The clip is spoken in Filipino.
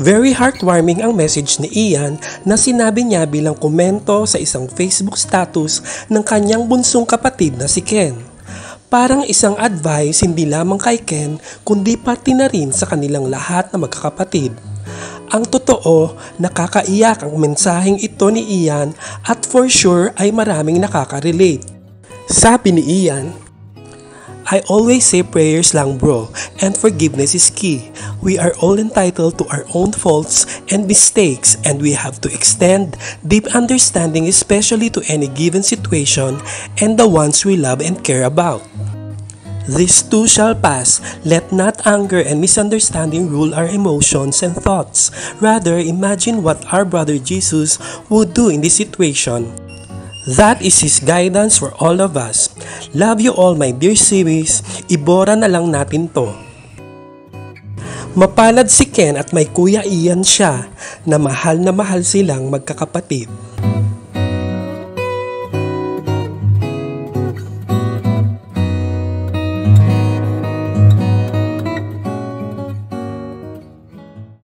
Very heartwarming ang message ni Ian na sinabi niya bilang komento sa isang Facebook status ng kanyang bunsong kapatid na si Ken. Parang isang advice hindi lamang kay Ken kundi pati na rin sa kanilang lahat na magkakapatid. Ang totoo, nakakaiyak ang mensaheng ito ni Ian at for sure ay maraming nakaka-relate. Sabi ni Ian, I always say prayers lang bro, and forgiveness is key. We are all entitled to our own faults and mistakes and we have to extend deep understanding especially to any given situation and the ones we love and care about. This too shall pass. Let not anger and misunderstanding rule our emotions and thoughts. Rather, imagine what our brother Jesus would do in this situation. That is His guidance for all of us. Love you all my dear series. Ibora na lang natin to. Mapalad si Ken at may kuya Ian siya na mahal na mahal silang magkakapatid.